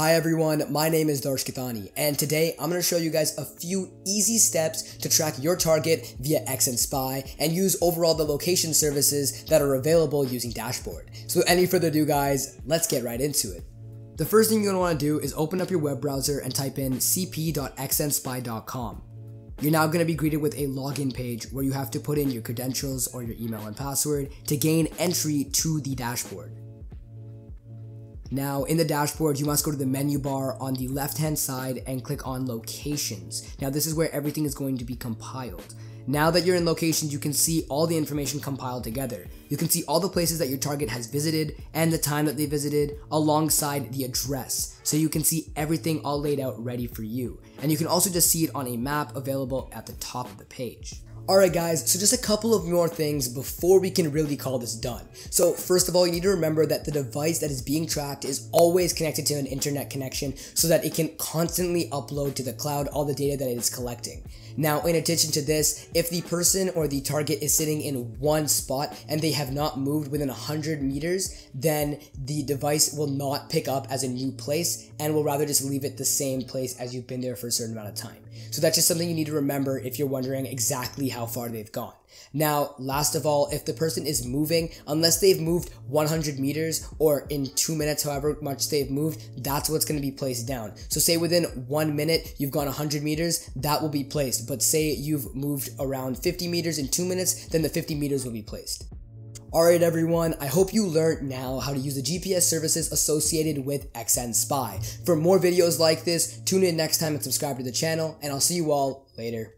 Hi everyone, my name is Darsh Kathani, and today I'm going to show you guys a few easy steps to track your target via Xnspy and use overall the location services that are available using Dashboard. So any further ado guys, let's get right into it. The first thing you're going to want to do is open up your web browser and type in cp.xnspy.com. You're now going to be greeted with a login page where you have to put in your credentials or your email and password to gain entry to the dashboard. Now, in the dashboard, you must go to the menu bar on the left hand side and click on locations. Now, this is where everything is going to be compiled. Now that you're in locations, you can see all the information compiled together. You can see all the places that your target has visited and the time that they visited alongside the address. So you can see everything all laid out ready for you. And you can also just see it on a map available at the top of the page. Alright guys, so just a couple of more things before we can really call this done. So first of all, you need to remember that the device that is being tracked is always connected to an internet connection so that it can constantly upload to the cloud all the data that it is collecting. Now, in addition to this, if the person or the target is sitting in one spot and they have not moved within 100 meters, then the device will not pick up as a new place and will rather just leave it the same place as you've been there for a certain amount of time. So that's just something you need to remember if you're wondering exactly how far they've gone. Now, last of all, if the person is moving, unless they've moved 100 meters or in two minutes, however much they've moved, that's what's going to be placed down. So say within one minute, you've gone 100 meters, that will be placed. But say you've moved around 50 meters in two minutes, then the 50 meters will be placed. Alright everyone, I hope you learned now how to use the GPS services associated with Xnspy. For more videos like this, tune in next time and subscribe to the channel, and I'll see you all later.